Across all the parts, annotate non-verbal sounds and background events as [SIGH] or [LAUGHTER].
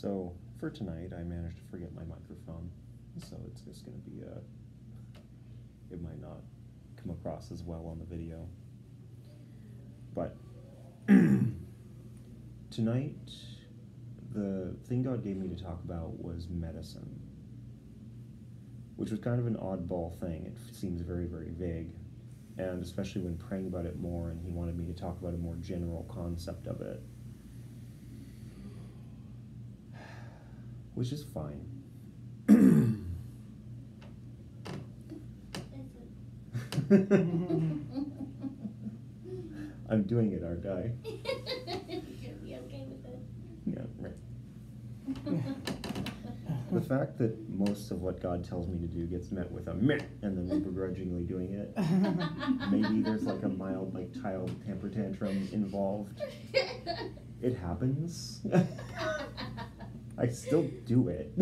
So for tonight, I managed to forget my microphone, so it's just going to be a. It might not come across as well on the video. But [CLEARS THROAT] tonight, the thing God gave me to talk about was medicine, which was kind of an oddball thing. It seems very, very vague. And especially when praying about it more, and he wanted me to talk about a more general concept of it. Which is fine. [CLEARS THROAT] I'm doing it, aren't I? You're be okay with it. Yeah, right. The fact that most of what God tells me to do gets met with a meh, and then me begrudgingly doing it. Maybe there's like a mild, like child temper tantrum involved. [LAUGHS] It happens. [LAUGHS] I still do it. [LAUGHS]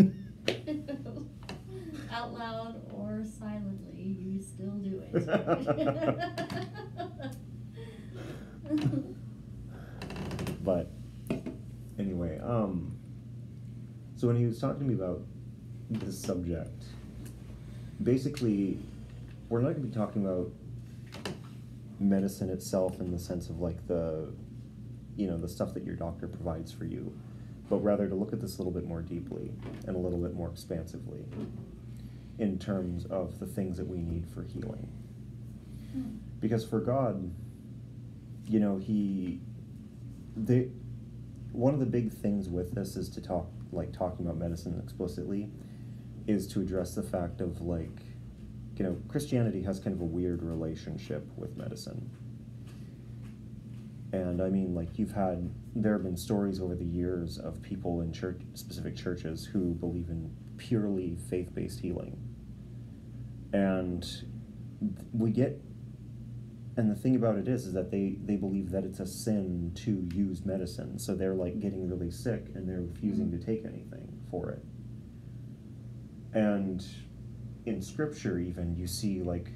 Out loud or silently, you still do it. [LAUGHS] but anyway, um, so when he was talking to me about this subject, basically, we're not going to be talking about medicine itself in the sense of like the, you know, the stuff that your doctor provides for you, but rather to look at this a little bit more deeply and a little bit more expansively in terms of the things that we need for healing. Hmm. Because for God, you know, he the one of the big things with this is to talk like talking about medicine explicitly is to address the fact of like you know christianity has kind of a weird relationship with medicine and i mean like you've had there have been stories over the years of people in church specific churches who believe in purely faith-based healing. And we get and the thing about it is is that they they believe that it's a sin to use medicine. So they're like getting really sick and they're refusing to mm-hmm. take anything for it. And in scripture even you see like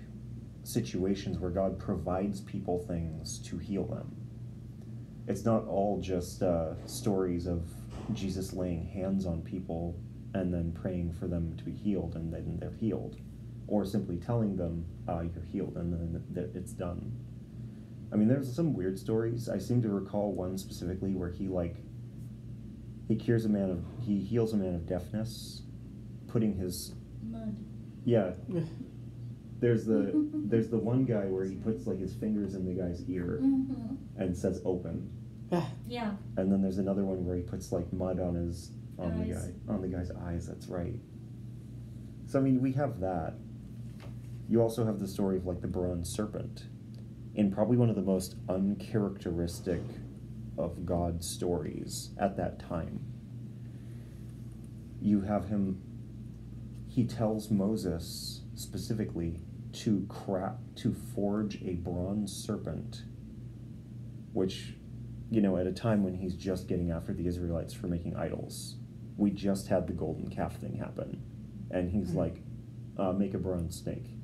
situations where god provides people things to heal them it's not all just uh, stories of jesus laying hands on people and then praying for them to be healed and then they're healed or simply telling them uh, you're healed and then th- it's done. I mean, there's some weird stories. I seem to recall one specifically where he like he cures a man of he heals a man of deafness, putting his Mud. yeah. [LAUGHS] There's the there's the one guy where he puts like his fingers in the guy's ear Mm-hmm. and says open, Yeah. and then there's another one where he puts like mud on his on the guy on the guy's eyes. That's right. So I mean, we have that. You also have the story of like the bronze serpent, in probably one of the most uncharacteristic of God's stories at that time. You have him. He tells Moses specifically to craft to forge a bronze serpent, which, you know, at a time when he's just getting after the Israelites for making idols. We just had the golden calf thing happen, and he's Mhm. like, uh, "Make a bronze snake."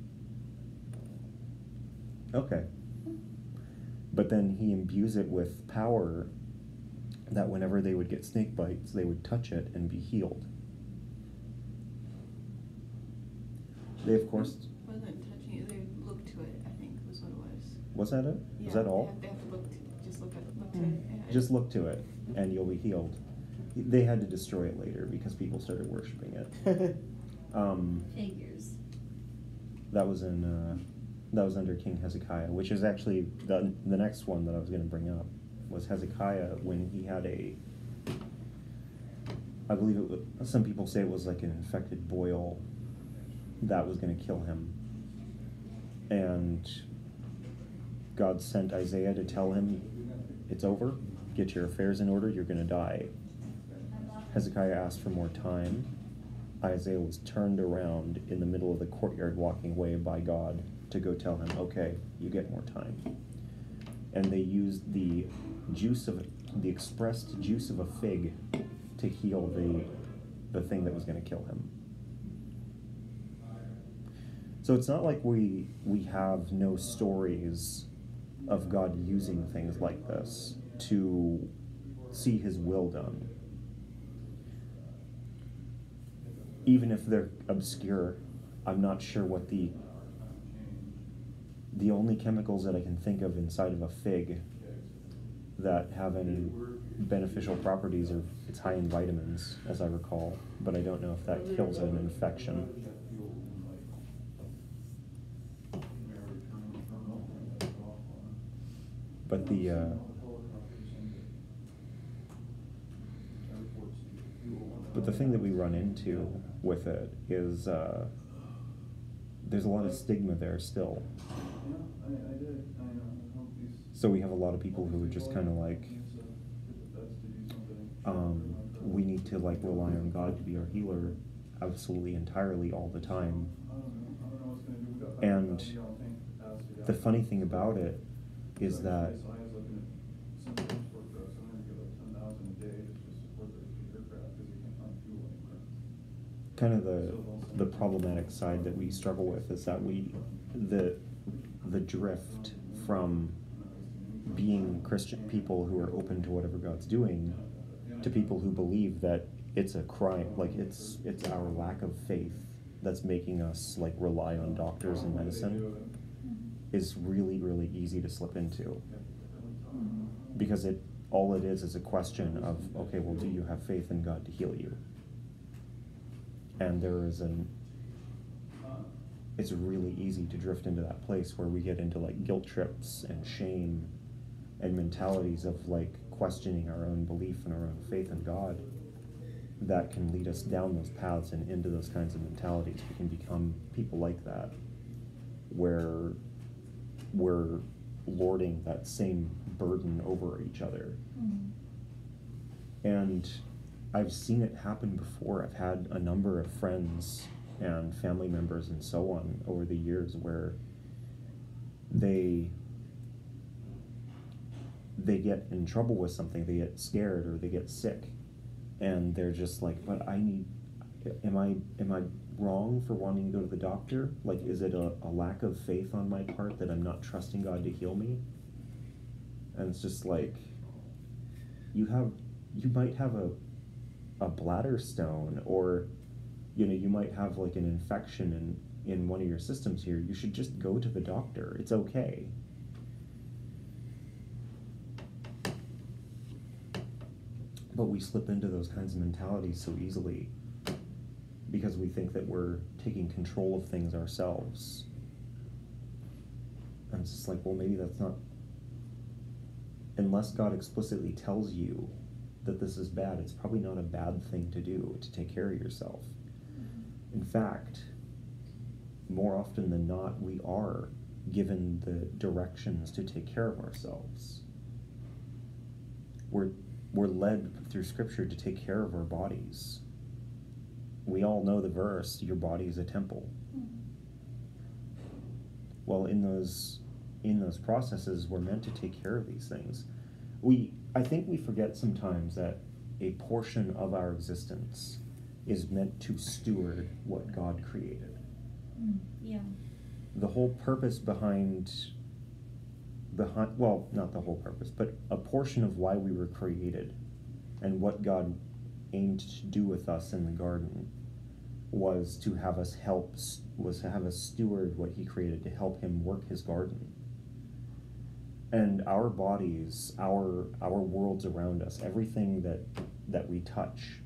Okay. But then he imbues it with power that whenever they would get snake bites, they would touch it and be healed. They, of course, Wasn't touching it, they would look to it, I think was what it was. was that it? Yeah, Was that they all? have- They have to look, to just look at, look to Mm. it. Just look to it and you'll be healed. They had to destroy it later because people started worshiping it. [LAUGHS] Um, Figures. that was in uh, that was under King Hezekiah, which is actually the the next one that I was going to bring up was Hezekiah when he had a. I believe it. Was, some people say it was like an infected boil that was going to kill him, and God sent Isaiah to tell him, "It's over. Get your affairs in order. You're going to die." Hezekiah asked for more time. Isaiah was turned around in the middle of the courtyard walking away by God to go tell him, okay, you get more time. And they used the juice of the expressed juice of a fig to heal the the thing that was going to kill him. So it's not like we we have no stories of God using things like this to see his will done. even if they're obscure, I'm not sure what the the only chemicals that I can think of inside of a fig that have any beneficial properties are it's high in vitamins, as I recall, but I don't know if that kills an infection. But the uh, but the thing that we run into with it is uh, there's a lot of stigma there still. So we have a lot of people who are just kind of like, um, we need to like rely on God to be our healer, absolutely entirely all the time. And the funny thing about it is that kind of the the problematic side that we struggle with is that we the the drift from being Christian people who are open to whatever God's doing to people who believe that it's a crime like it's it's our lack of faith that's making us like rely on doctors and medicine is really really easy to slip into because it all it is is a question of okay well do you have faith in God to heal you and there is an it's really easy to drift into that place where we get into like guilt trips and shame and mentalities of like questioning our own belief and our own faith in God that can lead us down those paths and into those kinds of mentalities. We can become people like that where we're lording that same burden over each other. Mm. And I've seen it happen before. I've had a number of friends and family members and so on over the years where they they get in trouble with something, they get scared or they get sick and they're just like, "But I need am I am I wrong for wanting to go to the doctor? Like is it a, a lack of faith on my part that I'm not trusting God to heal me?" And it's just like you have you might have a a bladder stone or you know you might have like an infection in in one of your systems here you should just go to the doctor it's okay but we slip into those kinds of mentalities so easily because we think that we're taking control of things ourselves and it's just like well maybe that's not unless god explicitly tells you that this is bad, it's probably not a bad thing to do to take care of yourself. Mm-hmm. In fact, more often than not, we are given the directions to take care of ourselves. We're, we're led through Scripture to take care of our bodies. We all know the verse, your body is a temple. Well, in those in those processes, we're meant to take care of these things. We I think we forget sometimes that a portion of our existence is meant to steward what God created. Mm, yeah. The whole purpose behind behind well, not the whole purpose, but a portion of why we were created and what God aimed to do with us in the garden was to have us help was to have us steward what he created to help him work his garden. And our bodies our our worlds around us everything that that we touch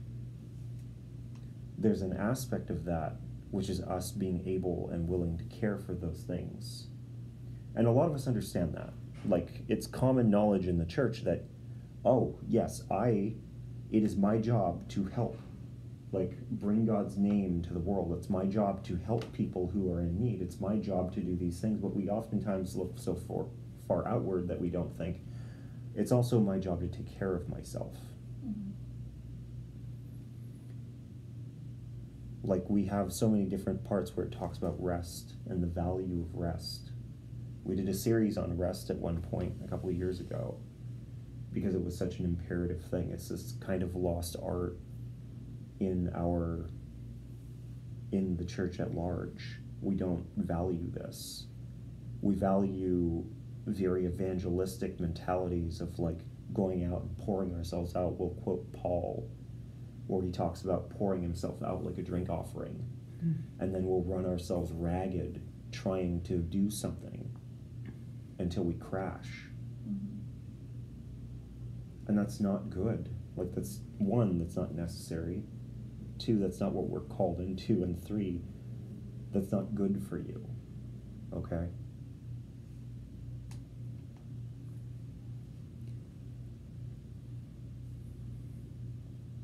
there's an aspect of that which is us being able and willing to care for those things. And a lot of us understand that. Like it's common knowledge in the church that oh yes i it is my job to help like bring god's name to the world it's my job to help people who are in need it's my job to do these things but we oftentimes look so for far outward that we don't think. It's also my job to take care of myself. Mm-hmm. Like we have so many different parts where it talks about rest and the value of rest. We did a series on rest at one point a couple of years ago because it was such an imperative thing. It's this kind of lost art in our in the church at large. We don't value this. We value very evangelistic mentalities of like going out and pouring ourselves out. We'll quote Paul where he talks about pouring himself out like a drink offering. Hmm. And then we'll run ourselves ragged trying to do something until we crash. And that's not good. Like, that's one, that's not necessary. Two, that's not what we're called into. And three, that's not good for you. Okay?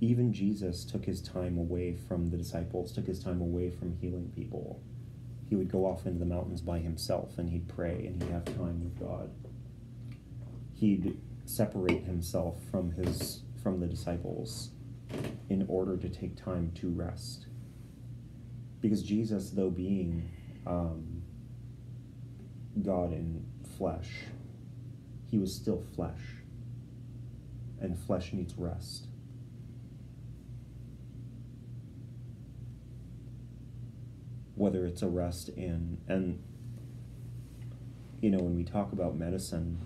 Even Jesus took his time away from the disciples, took his time away from healing people. He would go off into the mountains by himself and he'd pray and he'd have time with God. He'd separate himself from his from the disciples in order to take time to rest. Because Jesus, though being um, God in flesh, he was still flesh. And flesh needs rest. Whether it's a rest in, and you know, when we talk about medicine,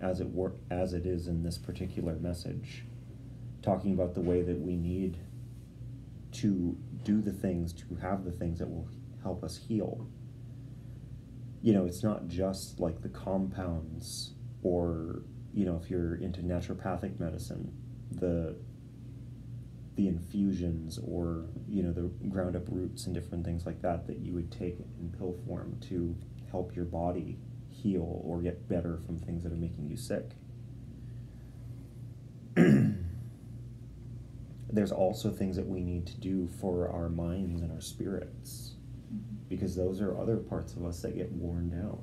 as it wor- as it is in this particular message, talking about the way that we need to do the things, to have the things that will help us heal. You know, it's not just like the compounds or, you know, if you're into naturopathic medicine, the the infusions or, you know, the ground up roots and different things like that that you would take in pill form to help your body heal or get better from things that are making you sick. [CLEARS THROAT] There's also things that we need to do for our minds and our spirits Mhm. because those are other parts of us that get worn down.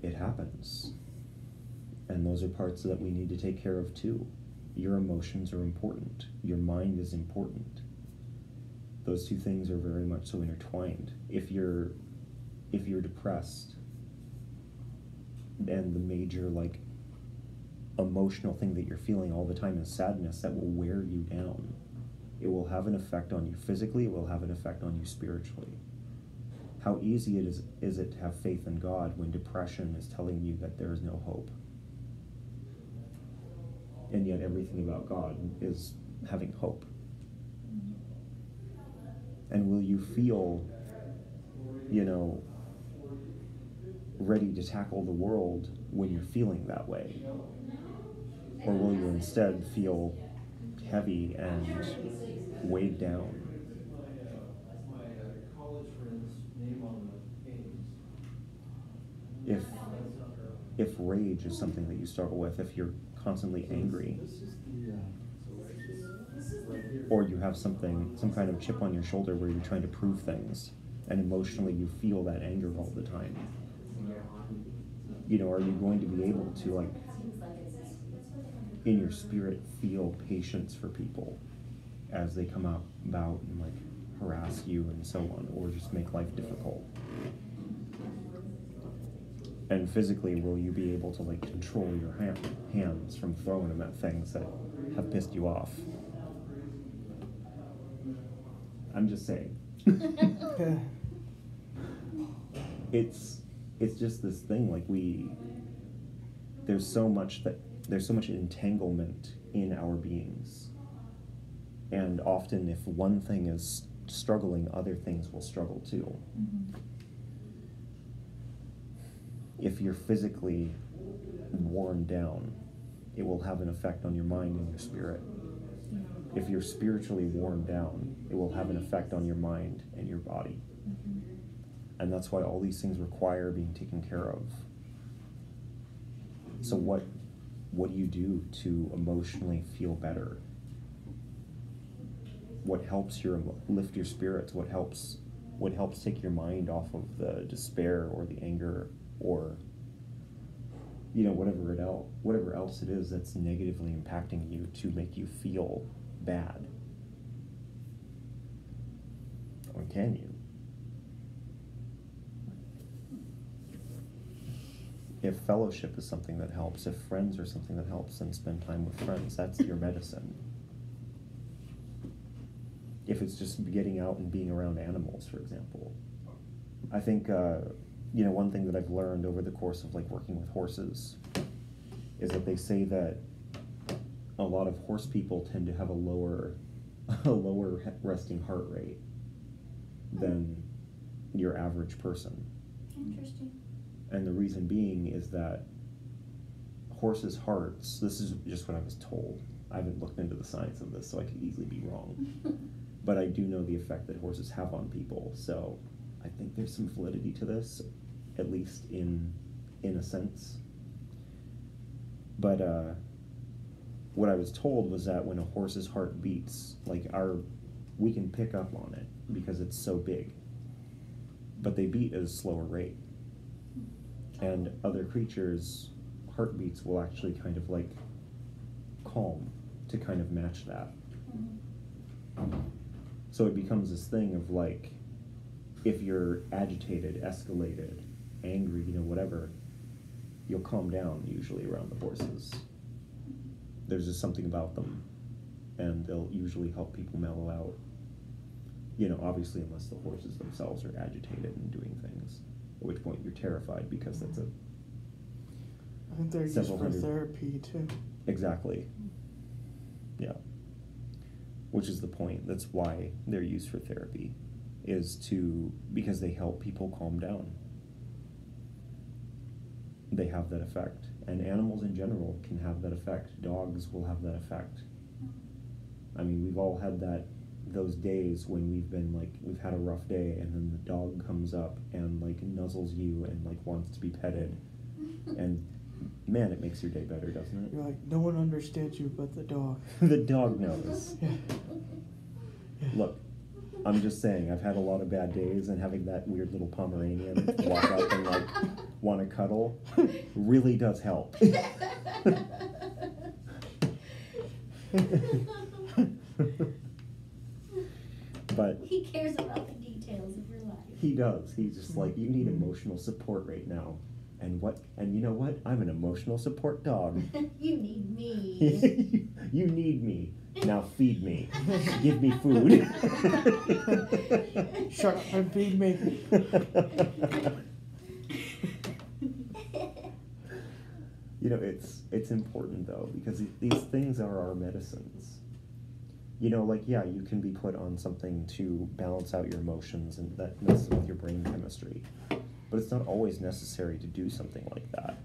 It happens. And those are parts that we need to take care of too. Your emotions are important, your mind is important. Those two things are very much so intertwined. If you're if you're depressed and the major like emotional thing that you're feeling all the time is sadness that will wear you down. It will have an effect on you physically it will have an effect on you spiritually. How easy it is is it to have faith in god when depression is telling you that there is no hope? And yet everything about god is having hope. And will you feel you know ready to tackle the world when you're feeling that way. Or will you instead feel heavy and weighed down? If if rage is something that you struggle with if you're constantly angry or you have something some kind of chip on your shoulder where you're trying to prove things and emotionally you feel that anger all the time you know are you going to be able to like in your spirit feel patience for people as they come out about and like harass you and so on or just make life difficult? And physically will you be able to like control your hand, hands from throwing them at things that have pissed you off? I'm just saying. [LAUGHS] [LAUGHS] It's it's just this thing like we there's so much that there's so much entanglement in our beings. And often if one thing is struggling other things will struggle too. Mhm. if you're physically worn down it will have an effect on your mind and your spirit. If you're spiritually worn down it will have an effect on your mind and your body. Mhm. And that's why all these things require being taken care of. So what what do you do to emotionally feel better? What helps your lift your spirits? What helps what helps take your mind off of the despair or the anger or you know whatever it else whatever else it is that's negatively impacting you to make you feel bad? Or can you if fellowship is something that helps, if friends are something that helps, then spend time with friends. That's your medicine. If it's just getting out and being around animals, for example, I think uh, you know one thing that I've learned over the course of like working with horses is that they say that a lot of horse people tend to have a lower, [LAUGHS] a lower resting heart rate than your average person. Interesting. And the reason being is that horses' hearts, this is just what I was told. I haven't looked into the science of this, so I could easily be wrong. [LAUGHS] But I do know the effect that horses have on people, so I think there's some validity to this, at least in in a sense. But uh, what I was told was that when a horse's heart beats, like our, we can pick up on it because it's so big. But they beat at a slower rate and other creatures' heartbeats will actually kind of like calm to kind of match that. Mhm. So it becomes this thing of like, if you're agitated, escalated, angry, you know, whatever, you'll calm down usually around the horses. There's just something about them, and they'll usually help people mellow out. You know, obviously, unless the horses themselves are agitated and doing things, at which point you're terrified because that's a I think they're used for hundred. therapy too. Exactly. Yeah. Which is the point. That's why they're used for therapy, is to because they help people calm down. They have that effect, and animals in general can have that effect. Dogs will have that effect. I mean, we've all had that those days when we've been like we've had a rough day, and then the dog comes up and like nuzzles you and like wants to be petted, [LAUGHS] and man, it makes your day better, doesn't it? You're like, no one understands you but the dog. [LAUGHS] the dog knows. [LAUGHS] Yeah. Look, I'm just saying, I've had a lot of bad days, and having that weird little Pomeranian walk up and like want to cuddle really does help. But He cares about the details of your life. he does. He's just like, you need mm-hmm. emotional support right now. And what? And you know what? I'm an emotional support dog. [LAUGHS] you need me. [LAUGHS] you need me. Now feed me. [LAUGHS] Give me food. Shut up and feed me. You know, it's it's important though because these things are our medicines. You know, like yeah, you can be put on something to balance out your emotions and that messes with your brain chemistry. But it's not always necessary to do something like that.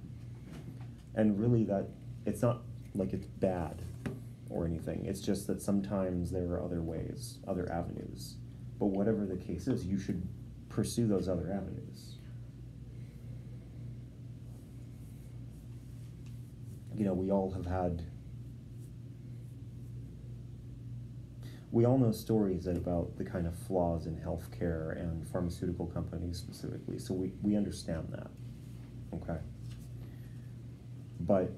And really that it's not like it's bad or anything. It's just that sometimes there are other ways, other avenues. But whatever the case is, you should pursue those other avenues. you know, we all have had. We all know stories about the kind of flaws in healthcare and pharmaceutical companies specifically, so we, we understand that. Okay. But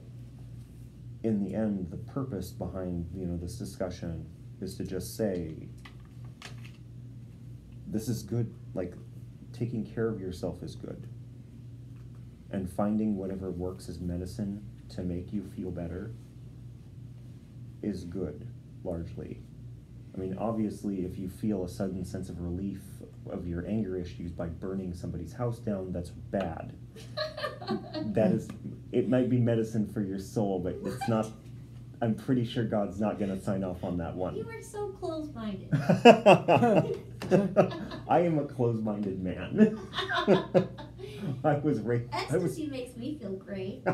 in the end, the purpose behind, you know, this discussion is to just say this is good, like taking care of yourself is good. And finding whatever works as medicine to make you feel better is good, largely. I mean, obviously, if you feel a sudden sense of relief of your anger issues by burning somebody's house down, that's bad. That is, it might be medicine for your soul, but it's not. I'm pretty sure God's not going to sign off on that one. You are so close-minded. [LAUGHS] I am a closed-minded man. [LAUGHS] I was raised. I was. Ecstasy makes me feel great. [LAUGHS]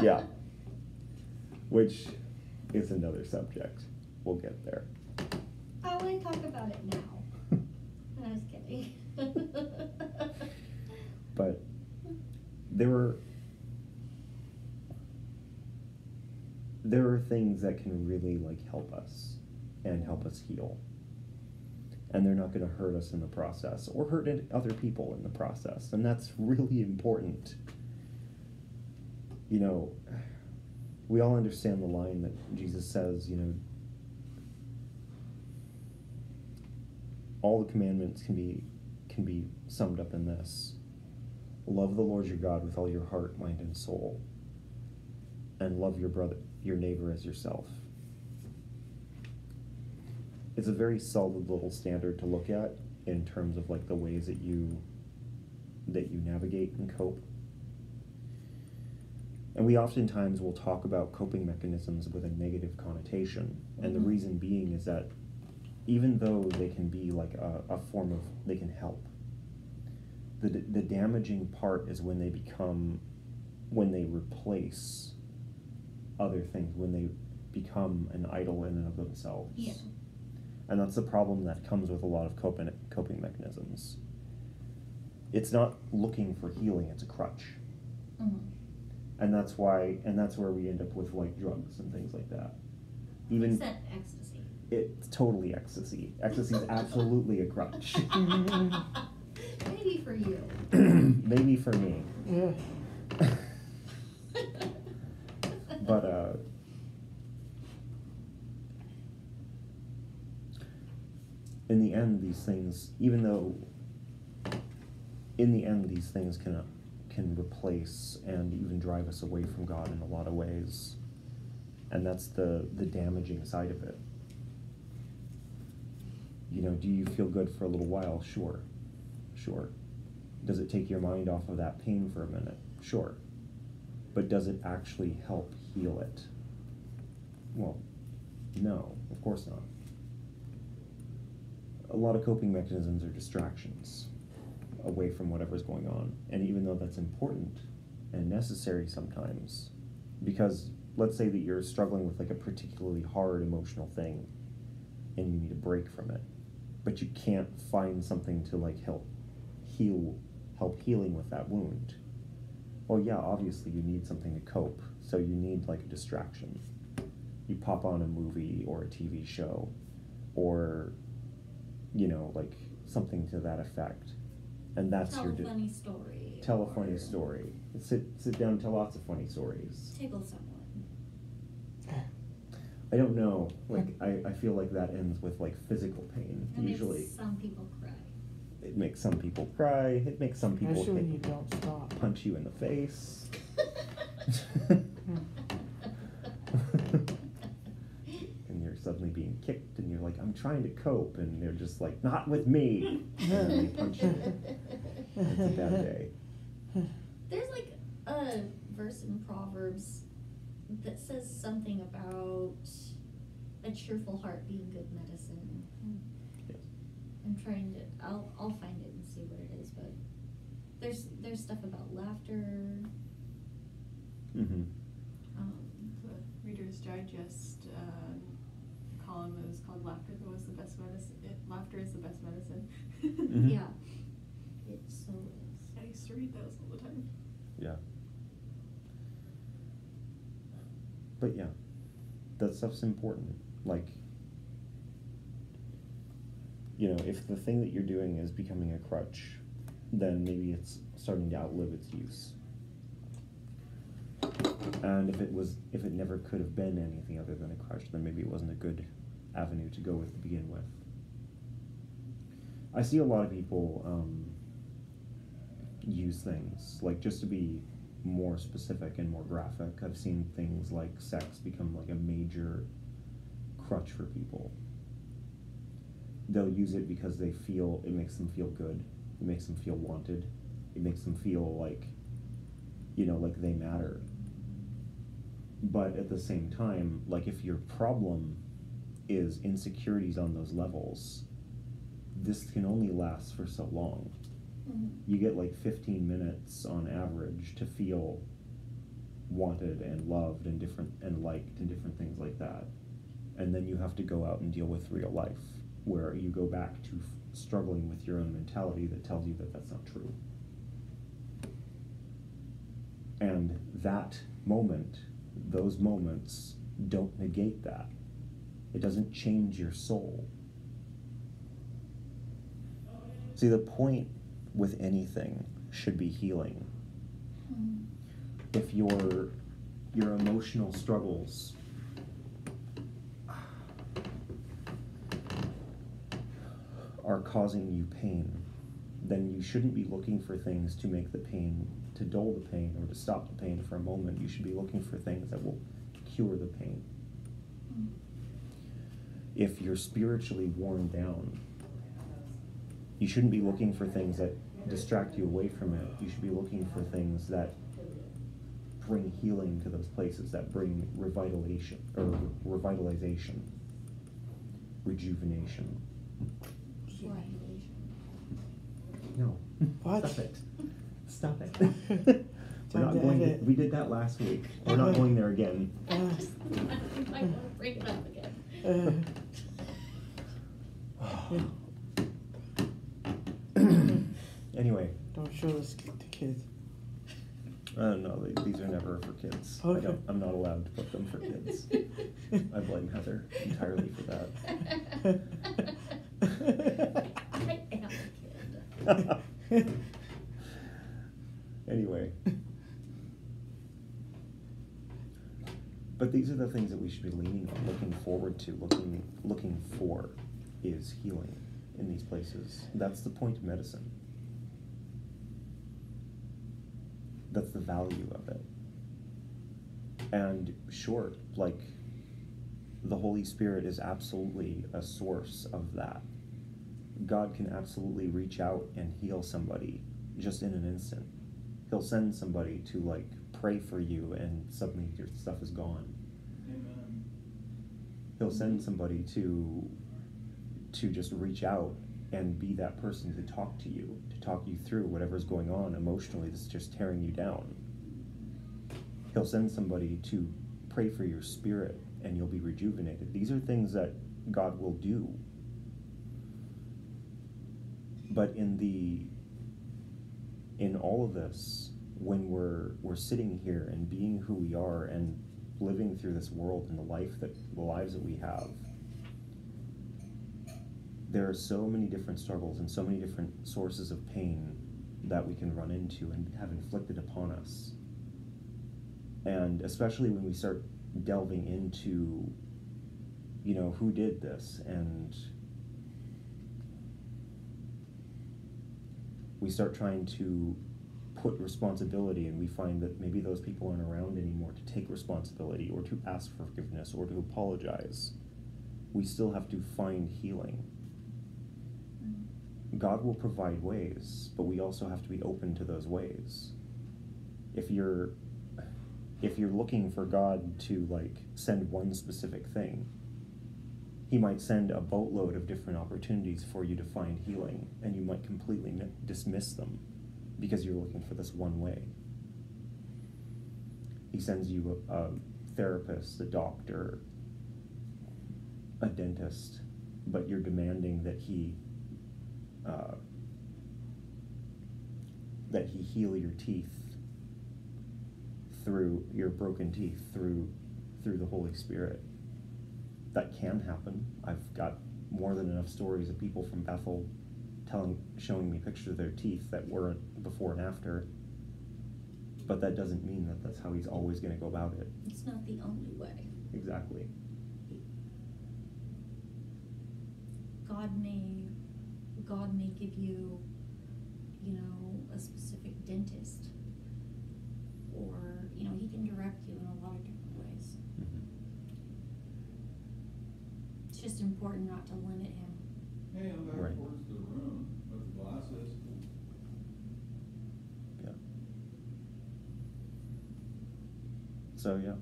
Yeah. Which is another subject. We'll get there. Oh, I want to talk about it now. [LAUGHS] I was kidding. [LAUGHS] But there are there are things that can really like help us and help us heal. And they're not going to hurt us in the process or hurt other people in the process. And that's really important. You know, we all understand the line that Jesus says, you know, all the commandments can be can be summed up in this. Love the Lord your God with all your heart, mind, and soul. And love your brother your neighbor as yourself. It's a very solid little standard to look at in terms of like the ways that you that you navigate and cope. And we oftentimes will talk about coping mechanisms with a negative connotation. And the Mhm. reason being is that even though they can be like a, a form of, they can help, the, the damaging part is when they become, when they replace other things, when they become an idol in and of themselves. Yeah. And that's the problem that comes with a lot of coping, coping mechanisms. It's not looking for healing, it's a crutch. Mhm. And that's why, and that's where we end up with like drugs and things like that. Even Except ecstasy. it's totally ecstasy. Ecstasy is absolutely a crutch. [LAUGHS] [LAUGHS] Maybe for you. [CLEARS THROAT] Maybe for me. Yeah. [LAUGHS] But uh in the end these things even though in the end these things can can replace and even drive us away from God in a lot of ways. And that's the the damaging side of it. You know, do you feel good for a little while? Sure. Sure. Does it take your mind off of that pain for a minute? Sure. But does it actually help heal it? Well, no, of course not. A lot of coping mechanisms are distractions away from whatever's going on. And even though that's important and necessary sometimes, because let's say that you're struggling with like a particularly hard emotional thing and you need a break from it, but you can't find something to like help heal, help healing with that wound. Well, yeah, obviously you need something to cope, so you need like a distraction. You pop on a movie or a TV show, or, you know, like something to that effect. And that's Tell your. a di- funny story. Tell a funny or story. Sit, sit down and tell lots of funny stories. Tickle someone. [LAUGHS] I don't know. Like, [LAUGHS] I, I feel like that ends with like physical pain, It usually. makes some people cry. It makes some people cry, it makes some people Especially when you hit, don't stop. punch you in the face. [LAUGHS] and you're suddenly being kicked, and you're like, I'm trying to cope, and they're just like, not with me. And they punch you. It's a bad day. There's like a verse in Proverbs that says something about a cheerful heart being good medicine. Yes. I'm trying to. I'll I'll find it and see what it is, but there's there's stuff about laughter. Mm-hmm. Um, The Reader's Digest um, column that was called "Laughter was the best medicine." Laughter is the best medicine. Mhm. Yeah, it so is. I used to read those all the time. Yeah. But yeah, that stuff's important. Like, you know, if the thing that you're doing is becoming a crutch, then maybe it's starting to outlive its use. And if it was, if it never could have been anything other than a crutch, then maybe it wasn't a good avenue to go with to begin with. I see a lot of people um, use things like just to be more specific and more graphic. I've seen things like sex become like a major crutch for people. They'll use it because they feel it makes them feel good. It makes them feel wanted. It makes them feel like, you know, like they matter. But at the same time, like if your problem is insecurities on those levels, this can only last for so long. Mhm. you get like 15 minutes on average to feel wanted and loved and different and liked and different things like that. And then you have to go out and deal with real life where you go back to f- struggling with your own mentality that tells you that that's not true. And that moment those moments don't negate that it doesn't change your soul. See the point with anything should be healing. If your your emotional struggles are causing you pain then you shouldn't be looking for things to make the pain to dull the pain or to stop the pain for a moment. You should be looking for things that will cure the pain. If you're spiritually worn down you shouldn't be looking for things that distract you away from it. You should be looking for things that bring healing to those places, that bring revitalization or revitalization, rejuvenation. No. What? Stop it. Stop it. [LAUGHS] We're not going. To, we did that last week. We're not going there again. Uh, [LAUGHS] [LAUGHS] I might wanna bring it up again. uh, [CLEARS THROAT] Anyway, don't show this to kids. uh, no, they, these are never for kids. I Okay. don't, I'm not allowed to put them for kids. I blame Heather entirely for that. I am a kid. anyway. But these are the things that we should be leaning on, looking forward to, looking looking for is healing in these places. That's the point of medicine. That's the value of it. And sure, like the Holy Spirit is absolutely a source of that. God can absolutely reach out and heal somebody just in an instant. He'll send somebody to like pray for you and suddenly your stuff is gone. Amen. He'll send somebody to to just reach out and be that person to talk to you, to talk you through whatever's going on emotionally that's just tearing you down. He'll send somebody to pray for your spirit and you'll be rejuvenated. These are things that God will do. But in the in all of this, when we're we're sitting here and being who we are and living through this world and the life that the lives that we have, there are so many different struggles and so many different sources of pain that we can run into and have inflicted upon us. And especially when we start delving into, you know, who did this and we start trying to put responsibility and we find that maybe those people aren't around anymore to take responsibility or to ask for forgiveness or to apologize. We still have to find healing. God will provide ways, but we also have to be open to those ways. If you're if you're looking for God to like send one specific thing, he might send a boatload of different opportunities for you to find healing, and you might completely n- dismiss them because you're looking for this one way. He sends you a, a therapist, a doctor, a dentist, but you're demanding that he uh, that he heal your teeth through your broken teeth through through the Holy Spirit. That can happen. I've got more than enough stories of people from Bethel telling showing me pictures of their teeth that weren't before and after. But that doesn't mean that that's how he's always going to go about it. It's not the only way. Exactly. God may, God may give you, you know, a specific dentist. Or, you know, he can direct you in a lot of different ways. Mhm. It's just important not to limit him. Hey, I'm back Right. towards the room with the glasses. Yeah. So yeah.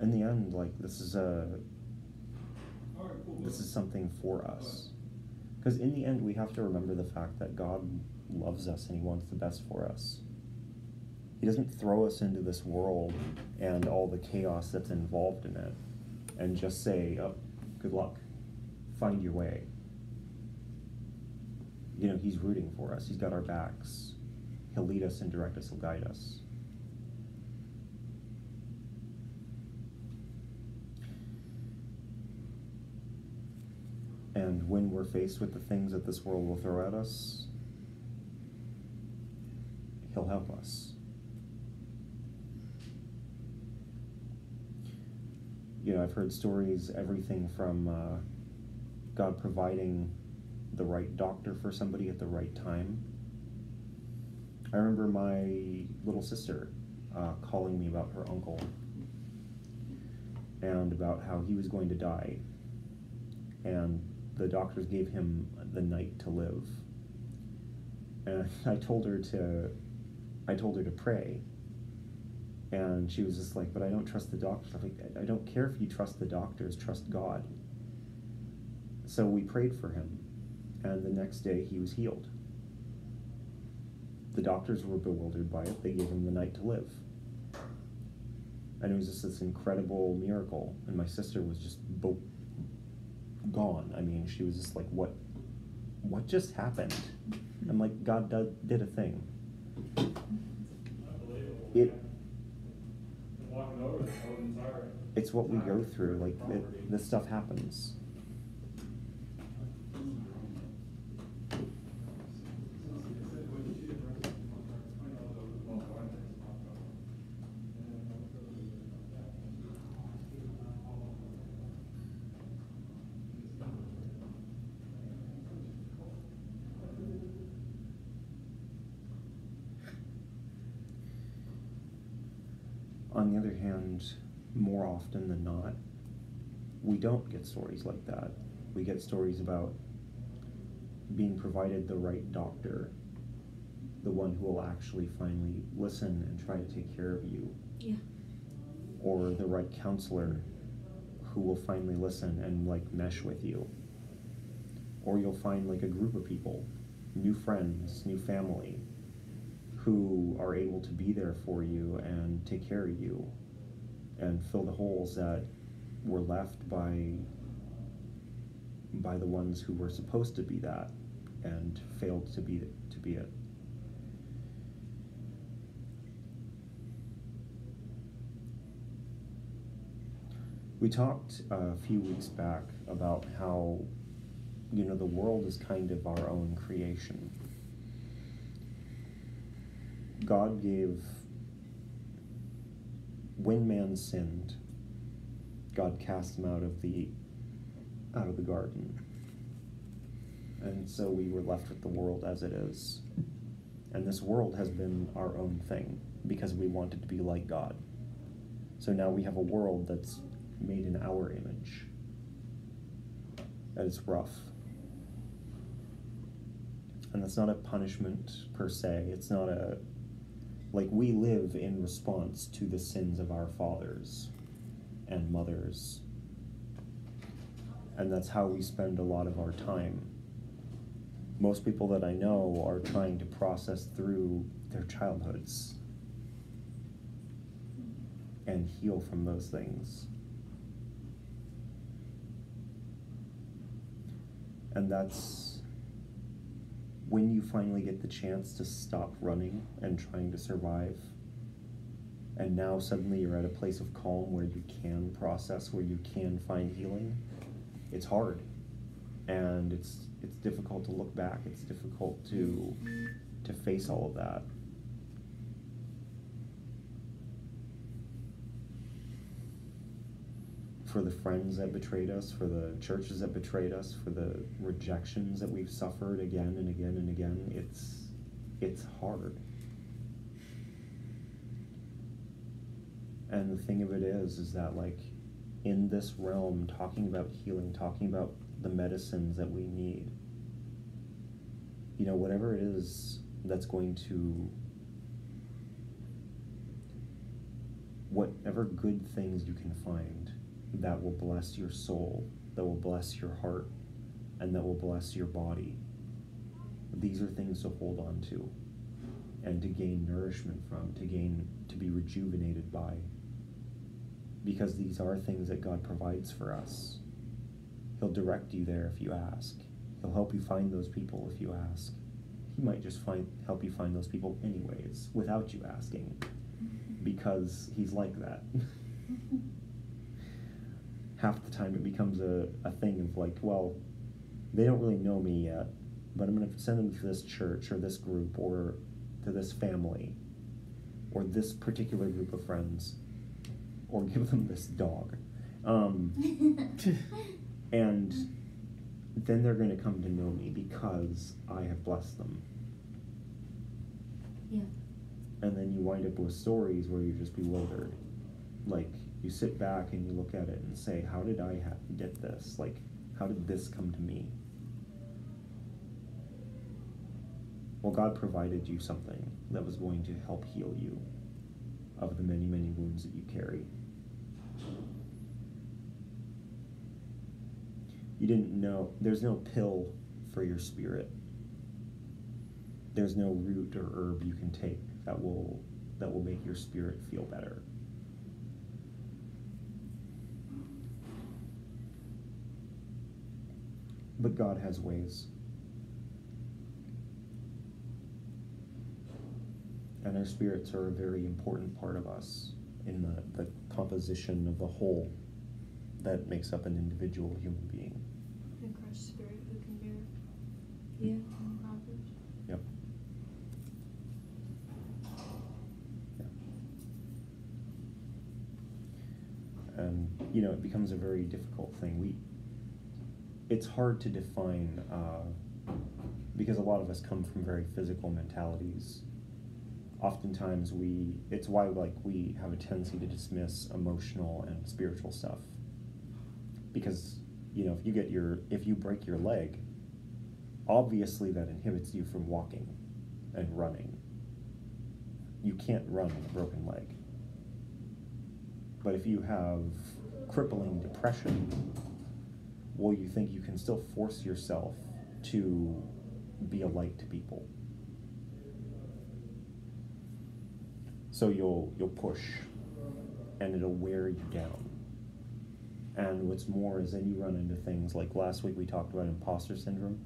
In the end, like this is a All right, cool. this is something for us. Because in the end, we have to remember the fact that God loves us and He wants the best for us. He doesn't throw us into this world and all the chaos that's involved in it and just say, oh, good luck, find your way. You know, He's rooting for us, He's got our backs. He'll lead us and direct us, He'll guide us. And when we're faced with the things that this world will throw at us, He'll help us. You know, I've heard stories, everything from uh, God providing the right doctor for somebody at the right time. I remember my little sister uh, calling me about her uncle and about how he was going to die. And the doctors gave him the night to live. And I told her to I told her to pray And she was just like, but I don't trust the doctors. I'm like, I- don't care if you trust the doctors, trust God. So we prayed for him, and the next day he was healed. The doctors were bewildered by it. They gave him the night to live. And it was just this incredible miracle. And my sister was just gone. I mean, she was just like, what? What just happened? I'm like, God did, did a thing. It, And walking over there, I wasn't tired. it's what we go through. Like, it, this stuff happens. On the other hand, more often than not, we don't get stories like that. We get stories about being provided the right doctor, the one who will actually finally listen and try to take care of you, Yeah. or the right counselor who will finally listen and like mesh with you. Or you'll find like a group of people, new friends, new family, who are able to be there for you and take care of you and fill the holes that were left by by the ones who were supposed to be that and failed to be to be it. We talked a few weeks back about how you know the world is kind of our own creation. God gave when man sinned, God cast him out of the out of the garden. And so we were left with the world as it is. And this world has been our own thing because we wanted to be like God. So now we have a world that's made in our image. And it's rough. And that's not a punishment per se. It's not a like we live in response to the sins of our fathers and mothers. And that's how we spend a lot of our time. Most people that I know are trying to process through their childhoods and heal from those things. And that's when you finally get the chance to stop running and trying to survive. And now suddenly you're at a place of calm where you can process, where you can find healing. It's hard. And it's it's difficult to look back. It's difficult to to face all of that. For the friends that betrayed us, for the churches that betrayed us, for the rejections that we've suffered again and again and again. It's it's hard. And the thing of it is is that like in this realm talking about healing, talking about the medicines that we need. You know, whatever it is that's going to whatever good things you can find that will bless your soul, that will bless your heart, and that will bless your body. These are things to hold on to and to gain nourishment from, to gain, to be rejuvenated by. Because these are things that God provides for us. He'll direct you there if you ask. He'll help you find those people if you ask. He might just find help you find those people anyways, without you asking. [LAUGHS] Because he's like that. [LAUGHS] half the time it becomes a, a thing of like, well, they don't really know me yet, but I'm going to send them to this church or this group or to this family or this particular group of friends or give them this dog. Um, [LAUGHS] and then they're going to come to know me because I have blessed them. yeah. And then you wind up with stories where you're just bewildered. Like, you sit back and you look at it and say, how did I ha- get this? Like, how did this come to me? Well, God provided you something that was going to help heal you. of the many, many wounds that you carry. You didn't know, there's no pill for your spirit. There's no root or herb you can take that will that will make your spirit feel better. But God has ways. And our spirits are a very important part of us in the, the composition of the whole that makes up an individual human being. And crushed spirit who can bear Yeah. Proverbs. Yep. Yeah. And you know, it becomes a very difficult thing. We, it's hard to define uh, because a lot of us come from very physical mentalities. Oftentimes, we it's why like we have a tendency to dismiss emotional and spiritual stuff because you know if you get your if you break your leg obviously that inhibits you from walking and running. You can't run with a broken leg. But if you have crippling depression, well, you think you can still force yourself to be a light to people. So you'll you'll push and it'll wear you down. And what's more is then you run into things like last week we talked about imposter syndrome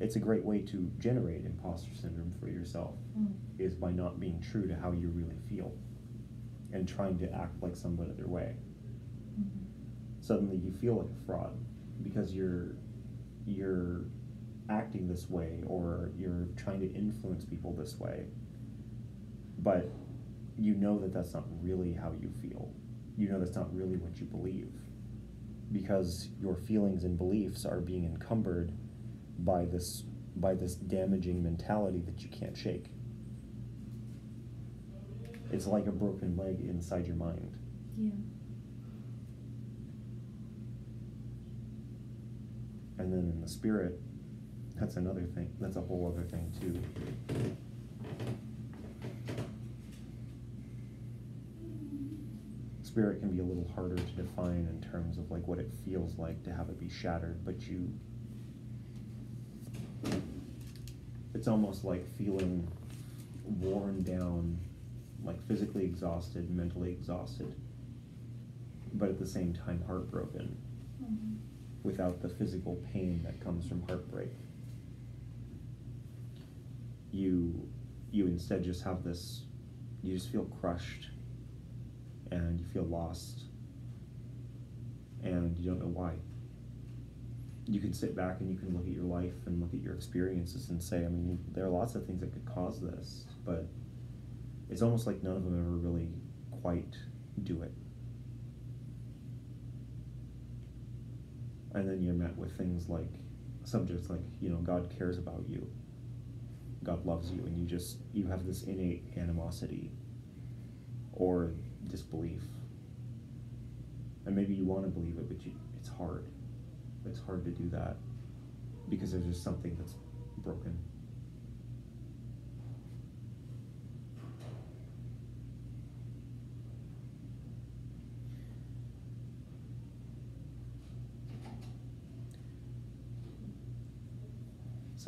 it's a great way to generate imposter syndrome for yourself Mm. is by not being true to how you really feel and trying to act like some other way Mhm. Suddenly you feel like a fraud because you're you're acting this way or you're trying to influence people this way. But you know that that's not really how you feel. You know that's not really what you believe because your feelings and beliefs are being encumbered by this by this damaging mentality that you can't shake. It's like a broken leg inside your mind. Yeah. And then in the spirit that's another thing that's a whole other thing too spirit can be a little harder to define in terms of like what it feels like to have it be shattered but you it's almost like feeling worn down like physically exhausted mentally exhausted but at the same time heartbroken Mhm. Without the physical pain that comes from heartbreak. You you instead just have this you just feel crushed and you feel lost and you don't know why. You can sit back and you can look at your life and look at your experiences and say, I mean, there are lots of things that could cause this, but it's almost like none of them ever really quite do it. And then you're met with things like subjects like you know god cares about you. God loves you. And you just you have this innate animosity or disbelief. And maybe you want to believe it but you, it's hard. It's hard to do that because there's just something that's broken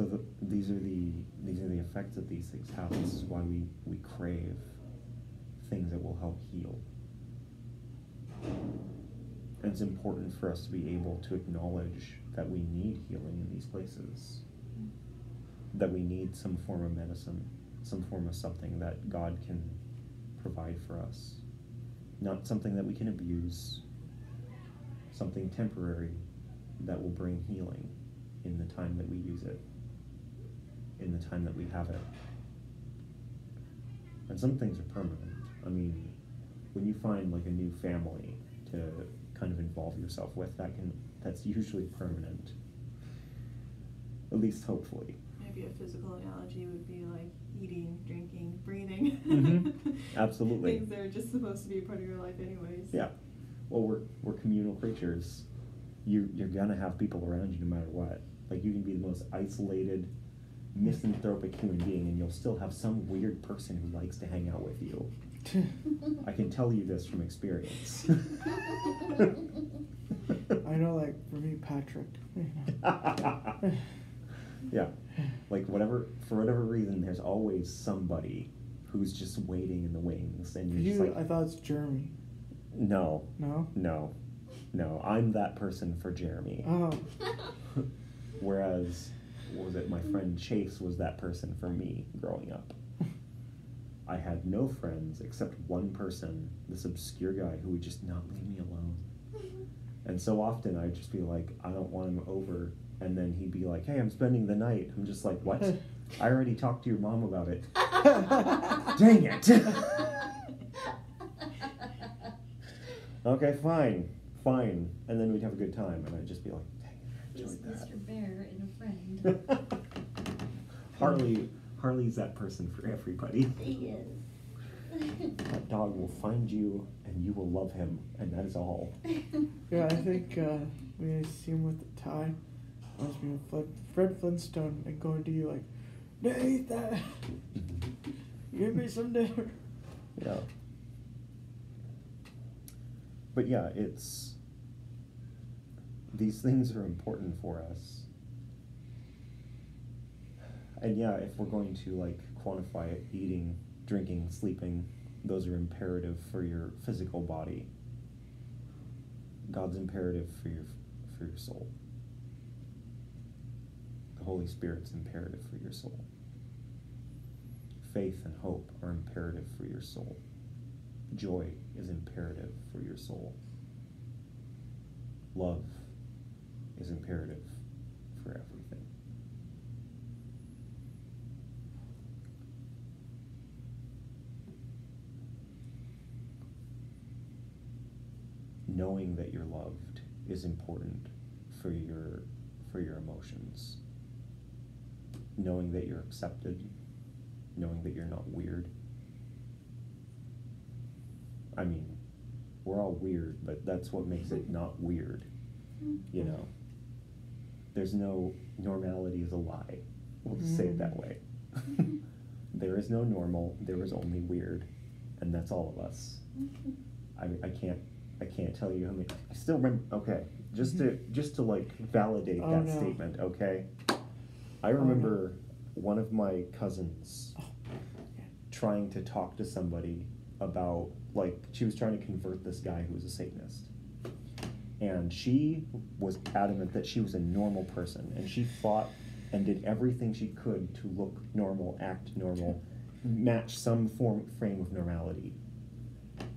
So the, these are the these are the effects that these things have. This is why we, we crave things that will help heal. And it's important for us to be able to acknowledge that we need healing in these places. That we need some form of medicine, some form of something that God can provide for us. Not something that we can abuse, something temporary that will bring healing in the time that we use it in the time that we have it. And some things are permanent. I mean, when you find like a new family to kind of involve yourself with, that can that's usually permanent. At least hopefully. Maybe a physical analogy would be like eating, drinking, breathing. Mhm. [LAUGHS] Absolutely. Things that are just supposed to be a part of your life, anyways. Yeah. Well, we're we're communal creatures. You you're gonna have people around you no matter what. Like you can be the most isolated misanthropic human being, and you'll still have some weird person who likes to hang out with you. [LAUGHS] I can tell you this from experience. I know, like for me, Patrick. you know. [LAUGHS] yeah, like whatever for whatever reason, there's always somebody who's just waiting in the wings, and you're just like, I thought it's Jeremy. no, No. no, no, I'm that person for Jeremy. Oh. [LAUGHS] Whereas, what was it my friend Chase was that person for me growing up. I had no friends except one person, this obscure guy who would just not leave me alone. And so often I'd just be like, I don't want him over. And then he'd be like, Hey, I'm spending the night. I'm just like, What? I already talked to your mom about it. [LAUGHS] Dang it. [LAUGHS] Okay, fine, fine. And then we'd have a good time, and I'd just be like, Dang it, I enjoyed that. Mr. Bear and a friend. [LAUGHS] Harley, Harley's that person for everybody. He is. [LAUGHS] That dog will find you, and you will love him, and that is all. [LAUGHS] Yeah, I think uh, when I see him with the tie, reminds me of Fred, Fred Flintstone and going to you like, Nathan, give me some dinner. Yeah. But yeah, it's these things are important for us. And yeah, if we're going to like quantify it, eating, drinking, sleeping, those are imperative for your physical body. God's imperative for your for your soul. The Holy Spirit's imperative for your soul. Faith and hope are imperative for your soul. Joy is imperative for your soul. Love is imperative for everything. Knowing that you're loved is important for your for your emotions. Knowing that you're accepted, knowing that you're not weird. I mean, we're all weird, but that's what makes it not weird, you know. There's no normality is a lie. We'll just say it that way. Mm-hmm. [LAUGHS] there is no normal, there is only weird, and that's all of us. Mm-hmm. I, I can't I can't tell you how many I still remember okay, just to mm-hmm. just to like validate Oh, that no. statement, okay? I oh, no. remember one of my cousins Oh, trying to talk to somebody about like she was trying to convert this guy who was a satanist and she was adamant that she was a normal person and she fought and did everything she could to look normal act normal match some form frame of normality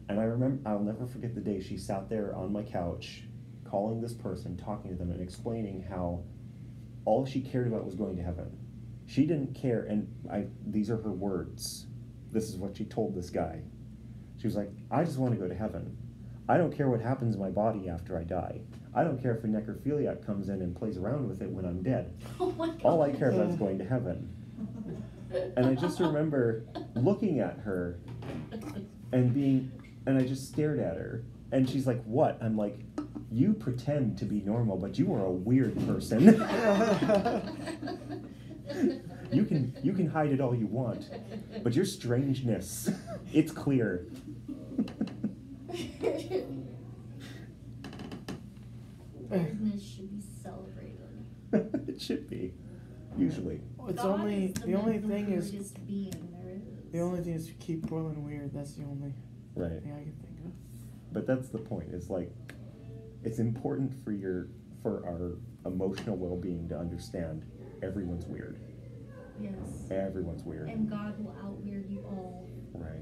and i remember i'll never forget the day she sat there on my couch calling this person talking to them and explaining how all she cared about was going to heaven. She didn't care and i these are her words. This is what she told this guy. She was like i just want to go to heaven. I don't care what happens to my body after i die. I don't care if a necrophiliac comes in and plays around with it when i'm dead. [LAUGHS] Oh all i care about is going to heaven. And i just remember looking at her and being and i just stared at her and she's like what i'm like you pretend to be normal but you are a weird person [LAUGHS] you can you can hide it all you want but your strangeness it's clear Weirdness [LAUGHS] should be celebrated. [LAUGHS] it should be usually It's God only the, the only thing is being there is. the only thing is to keep Portland weird. That's the only right. Thing I can think of. but that's the point it's like it's important for your for our emotional well-being to understand everyone's weird. Yes. everyone's weird. And God will out weird you all. right.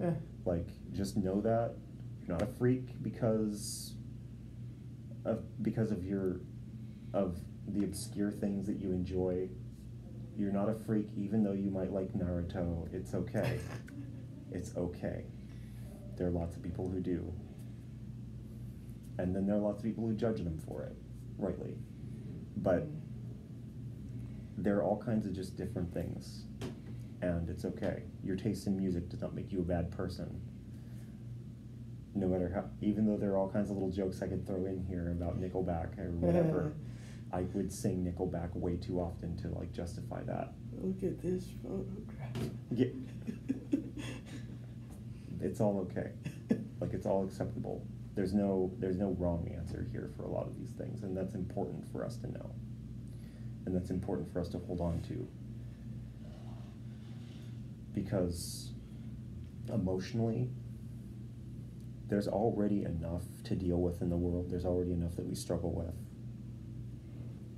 Eh, like just know that you're not a freak because of because of your of the obscure things that you enjoy. You're not a freak even though you might like naruto. It's okay [LAUGHS] it's okay there are lots of people who do and then there are lots of people who judge them for it rightly but there are all kinds of just different things and it's okay. Your taste in music does not make you a bad person. No matter how, even though there are all kinds of little jokes I could throw in here about Nickelback or [LAUGHS] whatever, I would sing Nickelback way too often to like justify that. Look at this photograph. Yeah. [LAUGHS] It's all okay. [LAUGHS] Like it's all acceptable. There's no there's no wrong answer here for a lot of these things, and that's important for us to know. And that's important for us to hold on to. Because emotionally, there's already enough to deal with in the world. There's already enough that we struggle with.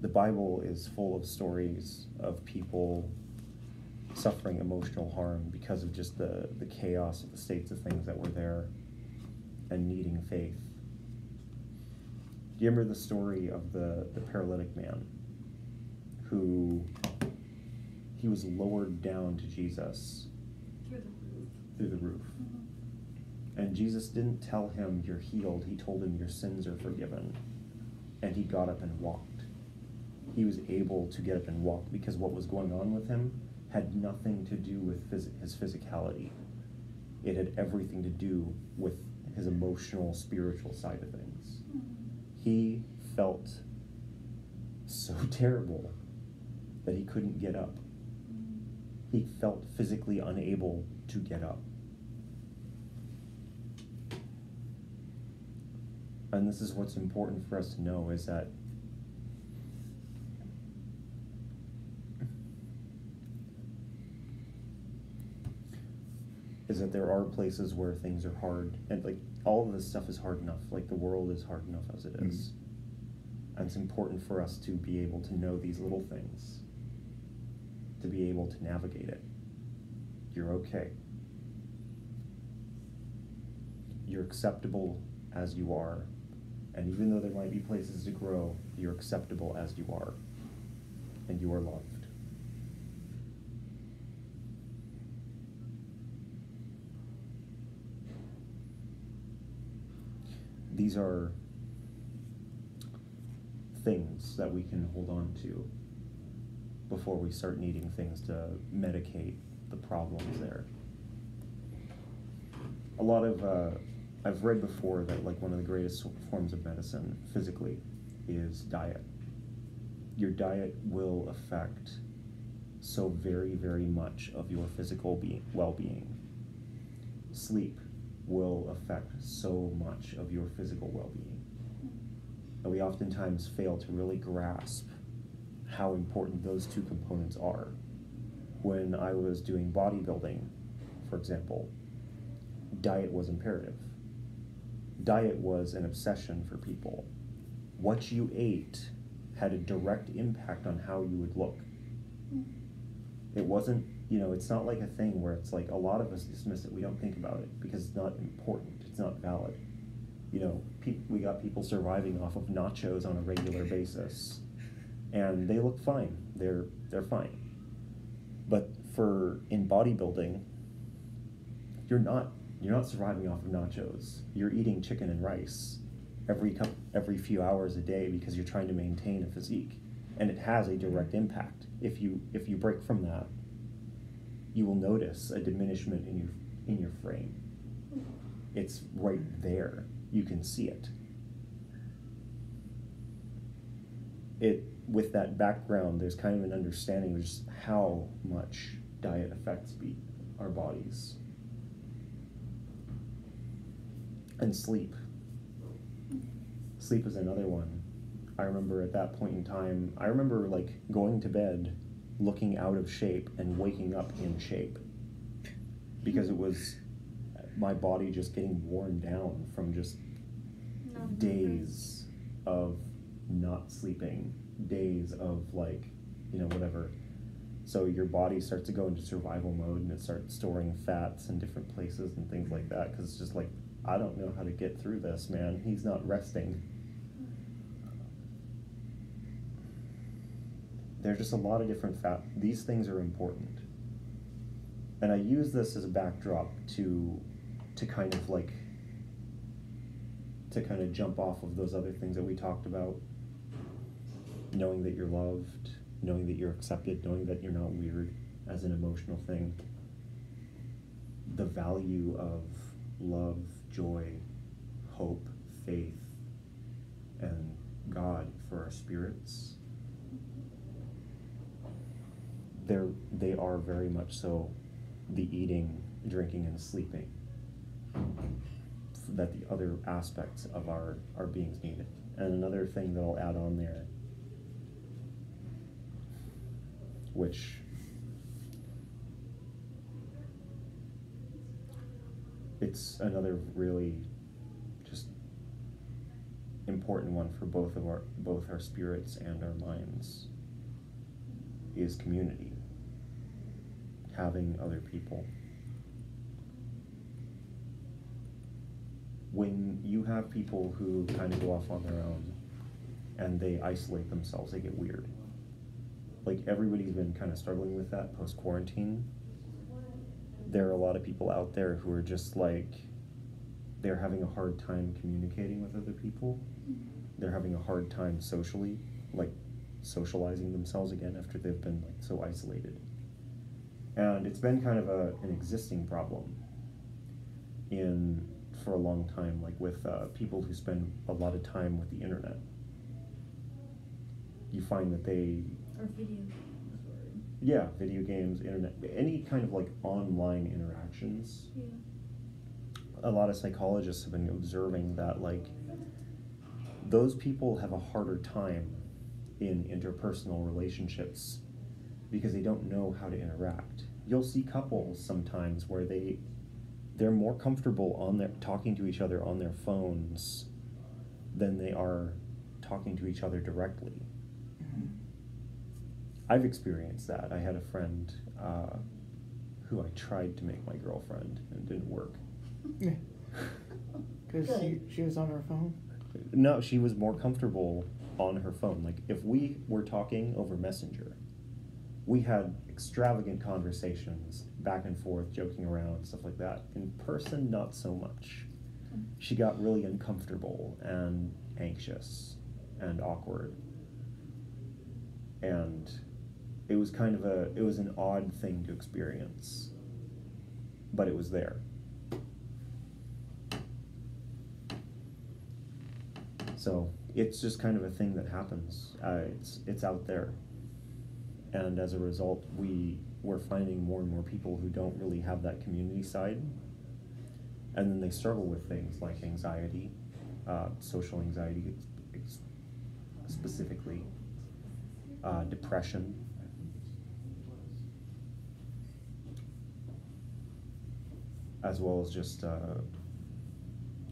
The Bible is full of stories of people suffering emotional harm because of just the, the chaos of the states of things that were there and needing faith. Do you remember the story of the, the paralytic man who he was lowered down to Jesus Through the roof. through the roof? Mm-hmm. And Jesus didn't tell him, You're healed. He told him, Your sins are forgiven. And he got up and walked. He was able to get up and walk because what was going on with him had nothing to do with phys- his physicality. It had everything to do with his emotional, spiritual side of things. He felt so [LAUGHS] terrible that he couldn't get up. He felt physically unable to get up. and this is what's important for us to know is that is that there are places where things are hard and like all of this stuff is hard enough like the world is hard enough as it mm-hmm. is. and it's important for us to be able to know these little things to be able to navigate it you're okay you're acceptable as you are and even though there might be places to grow, you're acceptable as you are. And you are loved. These are things that we can hold on to before we start needing things to medicate the problems there. A lot of uh, I've read before that like one of the greatest forms of medicine physically is diet. Your diet will affect so very very much of your physical be- well-being. Sleep will affect so much of your physical well-being. And we oftentimes fail to really grasp how important those two components are. When I was doing bodybuilding, for example, diet was imperative diet was an obsession for people. What you ate had a direct impact on how you would look. It wasn't, you know, it's not like a thing where it's like a lot of us dismiss it. We don't think about it because it's not important. It's not valid. You know, pe- we got people surviving off of nachos on a regular basis, and they look fine. They're they're fine. But for in bodybuilding, you're not you're not surviving off of nachos. You're eating chicken and rice every every few hours a day because you're trying to maintain a physique, and it has a direct impact. If you if you break from that, you will notice a diminishment in your in your frame. It's right there. You can see it. It with that background, there's kind of an understanding of just how much diet affects be, our bodies and sleep. Sleep is another one. I remember at that point in time, I remember like going to bed, looking out of shape, and waking up in shape because it was my body just getting worn down from just Not days of not sleeping, days of like, you know, whatever. So your body starts to go into survival mode and it starts storing fats in different places and things like that because it's just like I don't know how to get through this, man. He's not resting. There's just a lot of different fat. These things are important, and I use this as a backdrop to, to kind of like. To kind of jump off of those other things that we talked about. Knowing that you're loved, knowing that you're accepted, knowing that you're not weird as an emotional thing. The value of love, joy, hope, faith, and God for our spirits they're they are very much so the eating, drinking, and sleeping that the other aspects of our our beings needed. And another thing that I'll add on there, which it's another really just important one for both of our both our spirits and our minds is community having other people. When you have people who kind of go off on their own and they isolate themselves they get weird. Like everybody's been kind of struggling with that post quarantine there are a lot of people out there who are just like they're having a hard time communicating with other people. They're having a hard time socially like socializing themselves again after they've been like so isolated and it's been kind of a, an existing problem in for a long time like with uh, people who spend a lot of time with the internet you find that they Or video games or, yeah video games internet any kind of like online interactions yeah. a lot of psychologists have been observing that like those people have a harder time in interpersonal relationships because they don't know how to interact. You'll see couples sometimes where they they're more comfortable on their talking to each other on their phones than they are talking to each other directly. Mhm. I've experienced that. I had a friend uh, who I tried to make my girlfriend and it didn't work. Yeah. [LAUGHS] Because she, she was on her phone. No, she was more comfortable on her phone. Like if we were talking over Messenger, we had extravagant conversations back and forth, joking around, stuff like that. In person, not so much. She got really uncomfortable and anxious and awkward. And it was kind of a it was an odd thing to experience. But it was there. So it's just kind of a thing that happens. Uh, it's it's out there, and as a result, we we're finding more and more people who don't really have that community side, and then they struggle with things like anxiety, uh, social anxiety, specifically, uh, depression. As well as just uh,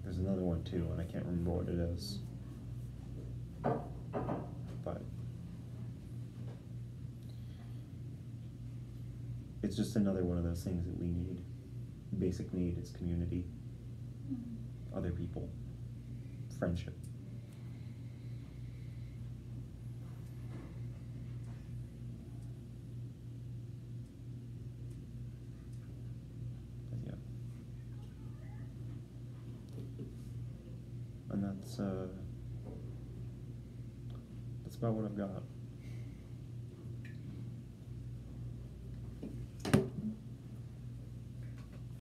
there's another one too, and I can't remember what it is. But it's just another one of those things that we need. Basic need is community, Mhm. other people, friendship. Yeah. And that's uh that's about what I've got.